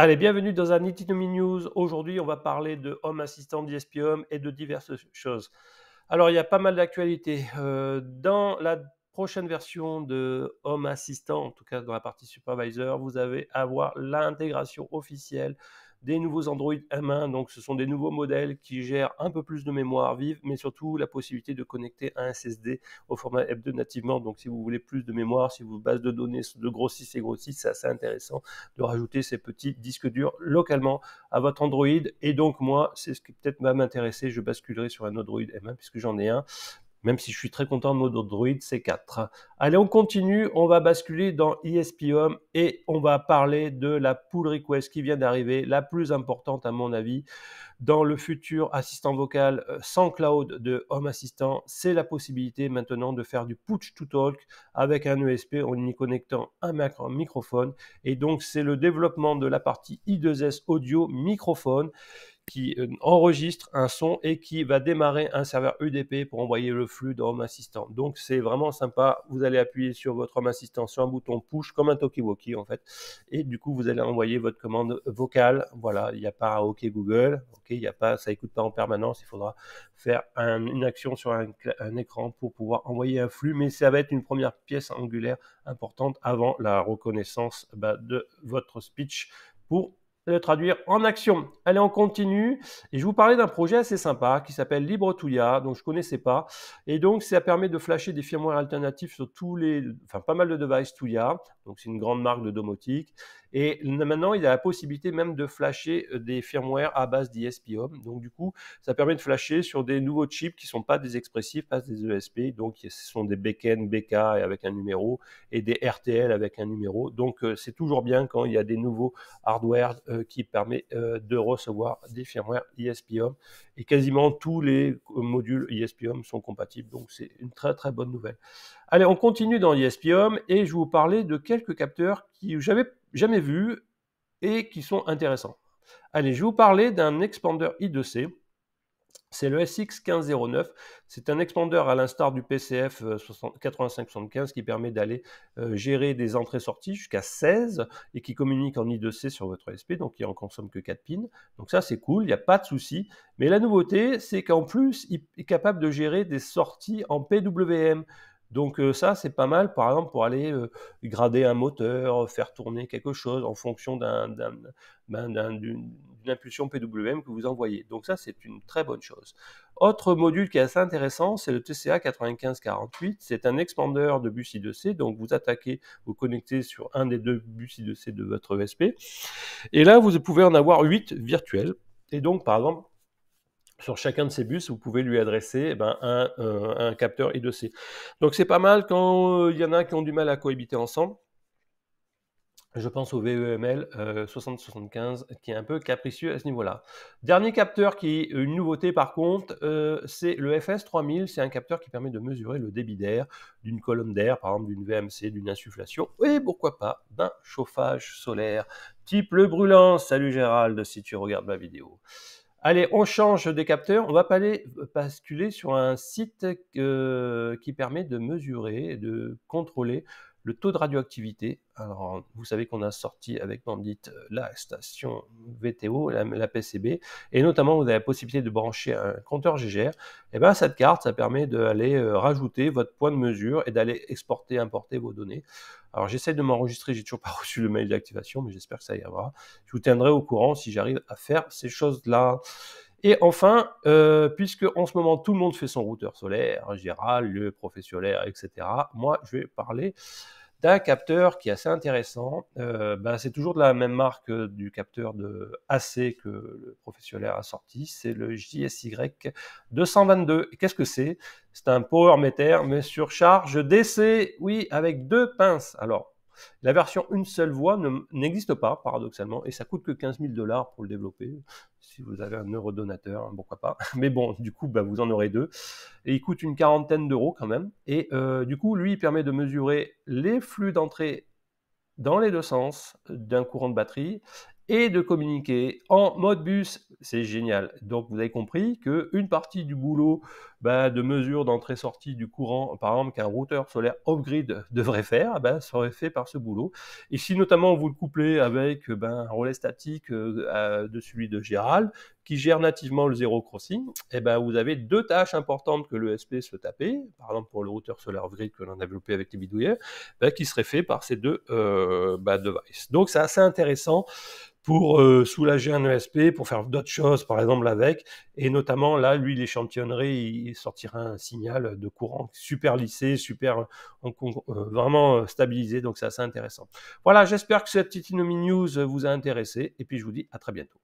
Allez, bienvenue dans un Nitinomi News. Aujourd'hui, on va parler de Home Assistant d'ISP et de diverses choses. Alors, il y a pas mal d'actualités. Euh, dans la prochaine version de Home Assistant, en tout cas dans la partie Supervisor, vous allez avoir l'intégration officielle des nouveaux Android M1. Donc, ce sont des nouveaux modèles qui gèrent un peu plus de mémoire vive, mais surtout la possibilité de connecter un SSD au format F2 nativement. Donc, si vous voulez plus de mémoire, si vos bases de données de grossissent et grossissent, c'est assez intéressant de rajouter ces petits disques durs localement à votre Android. Et donc, moi, c'est ce qui peut-être va m'intéresser. Je basculerai sur un Android M1 puisque j'en ai un même si je suis très content de mode Android C4. Allez, on continue, on va basculer dans ESP et on va parler de la pull request qui vient d'arriver, la plus importante à mon avis. Dans le futur assistant vocal euh, sans cloud de Home Assistant, c'est la possibilité maintenant de faire du push to talk avec un ESP en y connectant un microphone. Et donc c'est le développement de la partie I2S audio microphone qui euh, enregistre un son et qui va démarrer un serveur UDP pour envoyer le flux dans Home Assistant. Donc c'est vraiment sympa. Vous allez appuyer sur votre Home Assistant sur un bouton push comme un Talkie-Walkie en fait. Et du coup, vous allez envoyer votre commande vocale. Voilà, il n'y a pas OK Google. OK, il n'y a pas, ça écoute pas en permanence. Il faudra faire une action sur un, écran pour pouvoir envoyer un flux. Mais ça va être une première pièce angulaire importante avant la reconnaissance bah, de votre speech pour le traduire en action. Allez, on continue. Et je vous parlais d'un projet assez sympa qui s'appelle LibreTouya, dont je ne connaissais pas. Et donc, ça permet de flasher des firmware alternatifs sur tous les, enfin, pas mal de devices Touya. Donc, c'est une grande marque de domotique. Et maintenant, il y a la possibilité même de flasher euh, des firmware à base d'ISP-Home. Donc, du coup, ça permet de flasher sur des nouveaux chips qui ne sont pas des expressifs, pas des ESP. Donc, ce sont des BKN, BK avec un numéro et des RTL avec un numéro. Donc, euh, c'est toujours bien quand il y a des nouveaux hardware euh, qui permettent de recevoir des firmware ISP-Home. Et quasiment tous les modules ISP-Home sont compatibles. Donc, c'est une très, très bonne nouvelle. Allez, on continue dans ISP-Home et je vais vous parler de quelques capteurs qui j'avais jamais vus et qui sont intéressants. Allez, je vais vous parler d'un expander I2C. C'est le SX1509. C'est un expander à l'instar du PCF 8575 qui permet d'aller euh, gérer des entrées-sorties jusqu'à 16 et qui communique en I2C sur votre SP, donc il en consomme que 4 pins. Donc ça c'est cool, il n'y a pas de souci. Mais la nouveauté, c'est qu'en plus, il est capable de gérer des sorties en PWM. Donc ça, c'est pas mal, par exemple, pour aller grader un moteur, faire tourner quelque chose en fonction ben, d'une impulsion PWM que vous envoyez. Donc ça, c'est une très bonne chose. Autre module qui est assez intéressant, c'est le TCA 9548. C'est un expander de bus I2C. Donc vous attaquez, vous connectez sur un des deux bus I2C de votre ESP. Et là, vous pouvez en avoir 8 virtuels. Et donc, par exemple, sur chacun de ces bus, vous pouvez lui adresser eh ben, euh, un, capteur I2C. Donc c'est pas mal quand euh, il y en a qui ont du mal à cohabiter ensemble. Je pense au VEML 6075 euh, qui est un peu capricieux à ce niveau-là. Dernier capteur qui est une nouveauté par contre, c'est le FS3000. C'est un capteur qui permet de mesurer le débit d'air d'une colonne d'air, par exemple d'une VMC, d'une insufflation, et pourquoi pas d'un chauffage solaire type le brûlant. Salut Gérald si tu regardes ma vidéo. Allez, on change des capteurs. On va aller basculer sur un site euh, qui permet de mesurer et de contrôler le taux de radioactivité. Alors, vous savez qu'on a sorti avec Bandit euh, la station VTO, la, PCB, et notamment vous avez la possibilité de brancher un compteur GGR. Et bien cette carte, ça permet d'aller euh, rajouter votre point de mesure et d'aller exporter, importer vos données. Alors j'essaie de m'enregistrer, j'ai toujours pas reçu le mail d'activation, mais j'espère que ça ira. Je vous tiendrai au courant si j'arrive à faire ces choses-là. Et enfin, euh, puisque en ce moment tout le monde fait son routeur solaire, Gérald, le professionnel, etc., moi je vais parler d'un capteur qui est assez intéressant. Euh, ben, c'est toujours de la même marque du capteur de AC que le professionnel a sorti. C'est le JSY 222. Qu'est-ce que c'est? C'est un power meter, mais sur charge DC, oui, avec deux pinces. Alors, la version une seule voix n'existe pas, paradoxalement, et ça coûte que 15 000 dollars pour le développer. Si vous avez un eurodonateur, hein, pourquoi pas. Mais bon, du coup, bah, vous en aurez deux. Et il coûte une quarantaine d'euros quand même. Et euh, du coup, lui, il permet de mesurer les flux d'entrée dans les deux sens d'un courant de batterie et de communiquer en mode bus. C'est génial. Donc vous avez compris qu'une partie du boulot bah, de mesure d'entrée-sortie du courant, par exemple qu'un routeur solaire off-grid devrait faire, bah, serait fait par ce boulot. Et si notamment vous le couplez avec ben, un relais statique euh, de celui de Gérald, qui gère nativement le zéro crossing, et eh ben, vous avez deux tâches importantes que l'ESP se taper, par exemple pour le routeur solaire off-grid que l'on a développé avec les bidouilleurs, ben, qui seraient faits par ces deux euh, bah, devices. Donc c'est assez intéressant pour euh, soulager un ESP, pour faire d'autres choses, par exemple avec, et notamment là, lui, l'échantillonnerie, il sortira un signal de courant super lissé, super euh, vraiment stabilisé, donc c'est assez intéressant. Voilà, j'espère que cette petite News vous a intéressé, et puis je vous dis à très bientôt.